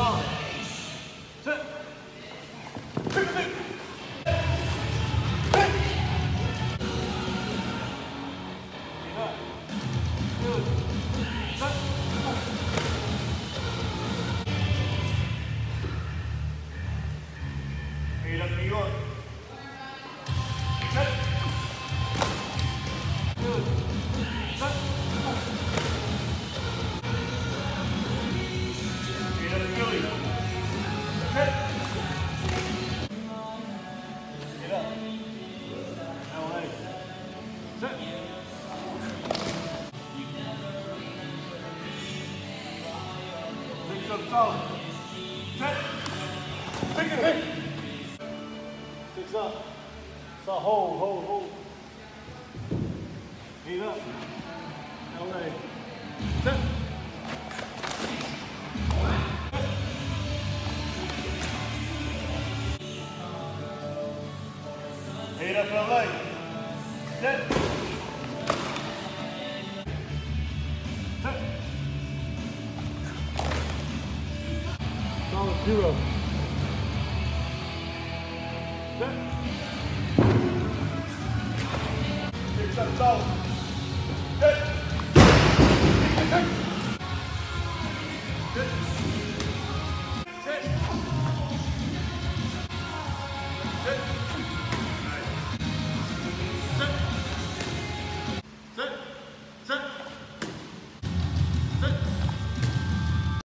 solid. Sit. Pick, pick. Mira, amigo. Set. Good. Solid. Set. Pick it, pick. Six up. So hold, hold, hold. Eight up. LA. Set. Eight up LA. Set. Set. zero. Set. Six, Set. Set. Set. Set.